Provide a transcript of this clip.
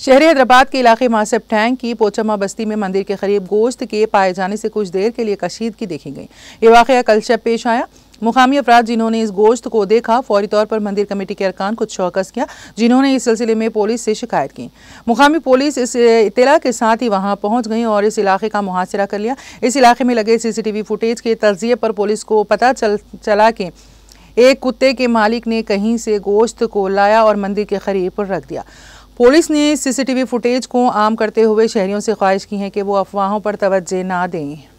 शहरी हैदराबाद के इलाके मासब टैंक की पोचमा बस्ती में मंदिर के करीब गोश्त के पाए जाने से कुछ देर के लिए कशीदगी देखी गई। ये वाक़ कल शब पेश आया। मुकामी अफराद जिन्होंने इस गोश्त को देखा, फौरी तौर पर मंदिर कमेटी के अरकान को चौकस किया, जिन्होंने इस सिलसिले में पुलिस से शिकायत की। मुकामी पुलिस इस इतला के साथ ही वहाँ पहुँच गई और इस इलाके का मुहासरा कर लिया। इस इलाके में लगे सीसीटीवी फुटेज के तजिए पर पुलिस को पता चल, चला कि एक कुत्ते के मालिक ने कहीं से गोश्त को लाया और मंदिर के करीब रख दिया। पुलिस ने सीसीटीवी फुटेज को आम करते हुए शहरियों से ख्वाहिश की है कि वो अफवाहों पर तवज्जो ना दें।